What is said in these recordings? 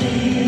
You.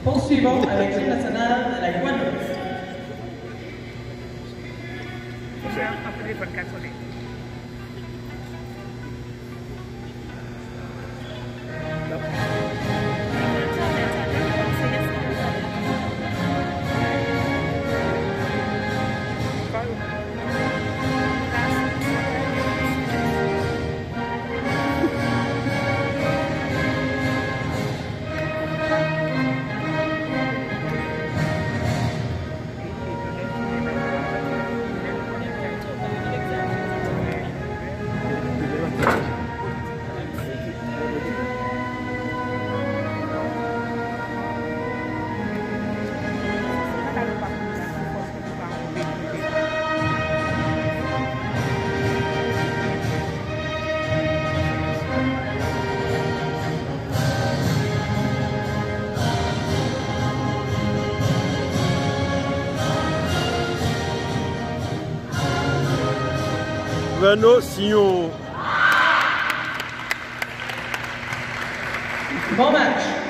Poursuivons avec l'équipe nationale de la Guadeloupe. Renault Sion. Bon match.